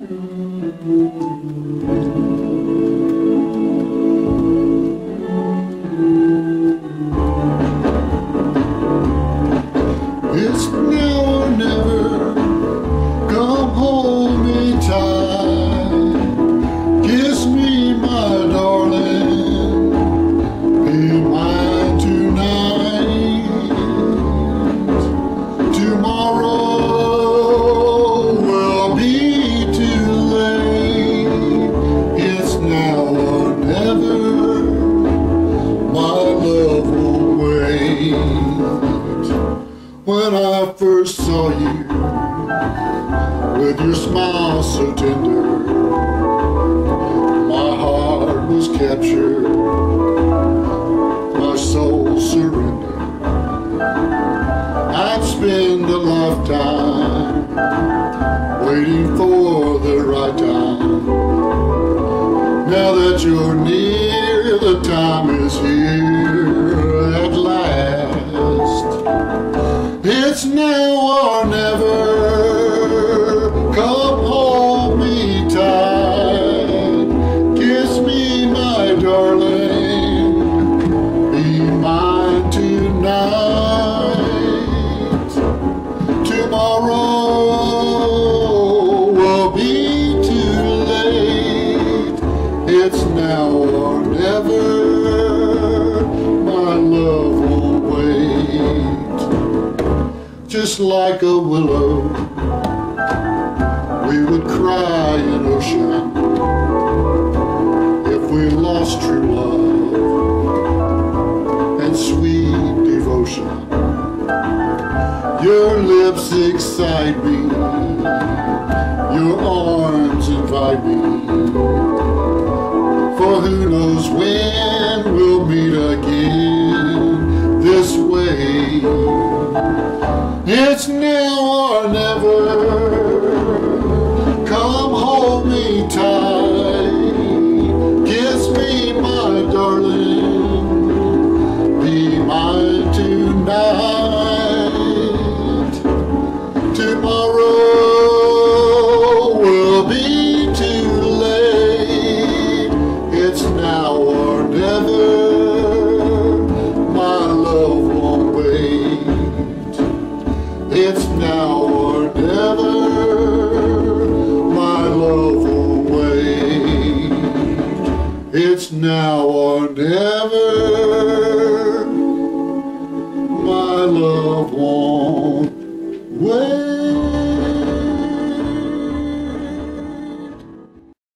It's When I first saw you, with your smile so tender, my heart was captured, my soul surrendered. I'd spend a lifetime waiting for the right time. Now that you're near, the time is here darling. Be mine tonight. Tomorrow will be too late. It's now or never. My love will wait just like a willow. We would cry in ocean true love and sweet devotion. Your lips excite me, your arms invite me. For who knows when we'll meet again this way. It's now tonight. Tomorrow will be too late. It's now or never. My love won't wait. It's now or never. My love will wait. It's now of warmth.